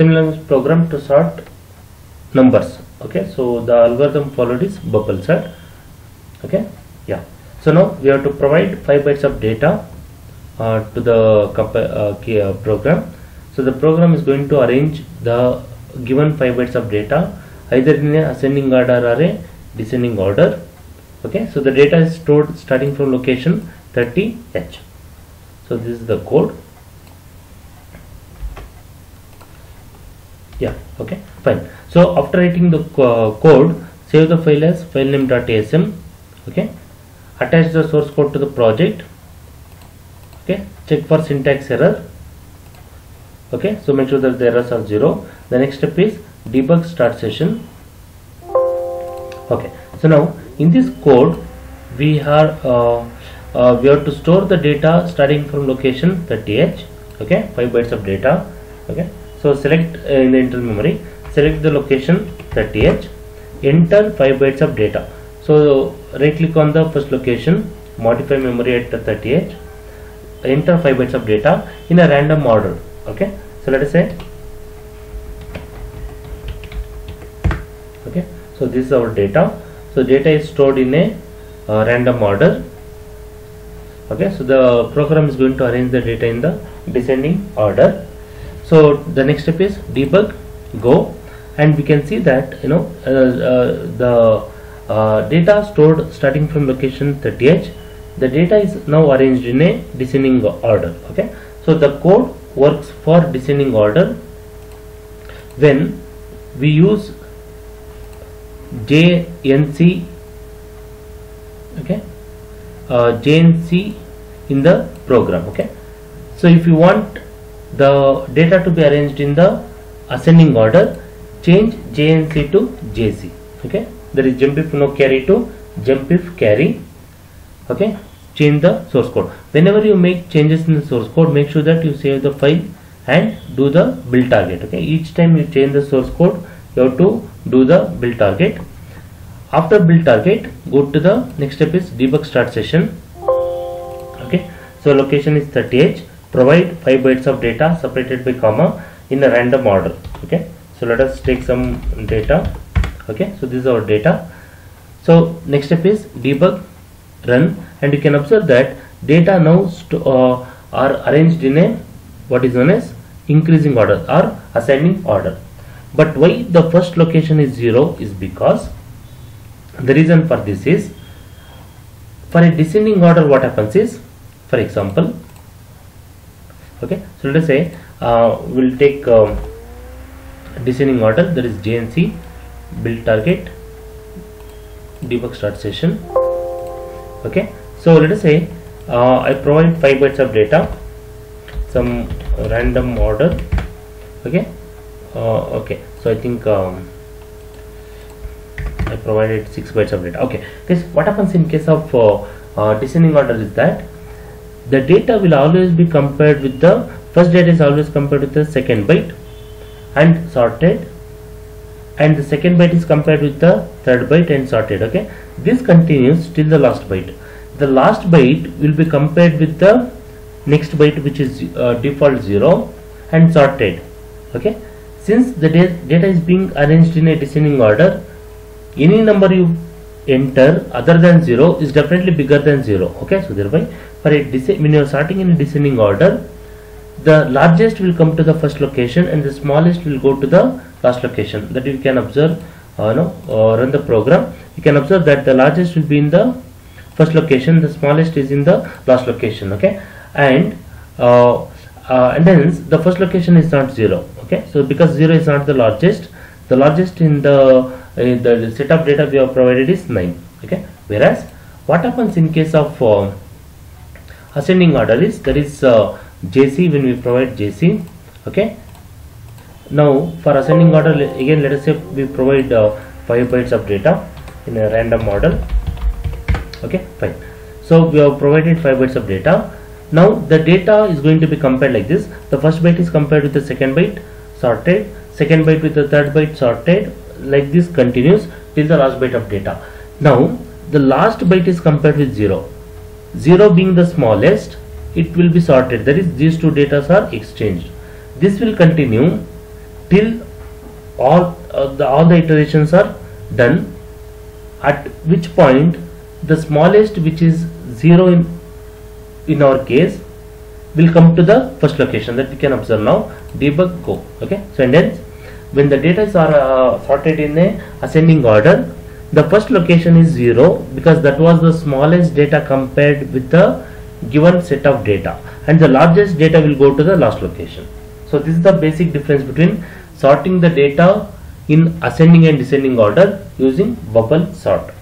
language program to sort numbers okay? So the algorithm followed is bubble sort okay? Yeah. So now we have to provide 5 bytes of data uh, to the uh, uh, program. So the program is going to arrange the given 5 bytes of data either in ascending order or a descending order okay? So the data is stored starting from location 30h so this is the code yeah okay fine. So after writing the co- code save the file as filename.asm okay? Attach the source code to the project okay? Check for syntax error okay? So make sure that the errors are zero. The next step is debug start session okay? So now in this code we are uh, uh, we have to store the data starting from location 30h okay? 5 bytes of data okay so select uh, in the internal memory select the location 30h enter 5 bytes of data. So right click on the first location modify memory at 30h enter 5 bytes of data in a random order okay? So let us say okay? So this is our data. So data is stored in a uh, random order okay? So the program is going to arrange the data in the descending order so the next step is debug go and we can see that you know uh, uh, the uh, data stored starting from location 30h the data is now arranged in a descending order okay? So the code works for descending order when we use JNC okay? Uh, JNC in the program okay? So if you want the data to be arranged in the ascending order change JNC to JC okay? There is jump if no carry to jump if carry okay? Change the source code. Whenever you make changes in the source code make sure that you save the file and do the build target okay? Each time you change the source code you have to do the build target. After build target go to the next step is debug start session okay? So location is 30h provide 5 bytes of data separated by comma in a random order okay? So let us take some data okay? So this is our data. So next step is debug run and you can observe that data now uh, are arranged in a what is known as increasing order or ascending order. But why the first location is 0 is because the reason for this is for a descending order what happens is for example okay? So let us say uh, we'll take um, descending order that is JNC build target debug start session. Okay? So let us say uh, I provide 5 bytes of data some random order. Okay? Uh, okay. So I think um, I provided 6 bytes of data. Okay. This what happens in case of uh, uh, descending order is that the data will always be compared with the first data is always compared with the second byte and sorted. And the second byte is compared with the third byte and sorted okay? This continues till the last byte. The last byte will be compared with the next byte which is uh, default 0 and sorted okay? Since the data is being arranged in a descending order any number you enter other than 0 is definitely bigger than 0 okay so thereby for a when you are starting in a descending order the largest will come to the first location and the smallest will go to the last location. That you can observe uh, no, uh, run the program. You can observe that the largest will be in the first location the smallest is in the last location okay? And uh, uh, and hence the first location is not zero okay? So because zero is not the largest the largest in the the set of data we have provided is 9 okay? Whereas what happens in case of uh, ascending order is there is uh, JC when we provide JC okay? Now for ascending order again let us say we provide uh, 5 bytes of data in a random model okay? Fine. So we have provided 5 bytes of data. Now the data is going to be compared like this. The first byte is compared with the second byte sorted. Second byte with the third byte sorted like this continues till the last byte of data. Now the last byte is compared with 0 0 being the smallest it will be sorted. That is these two data are exchanged. This will continue till all uh, the all the iterations are done at which point the smallest which is 0 in in our case will come to the first location that we can observe now. Debug go. Okay? So and hence when the data is uh, sorted in a ascending order the first location is 0 because that was the smallest data compared with the given set of data. And the largest data will go to the last location. So this is the basic difference between sorting the data in ascending and descending order using bubble sort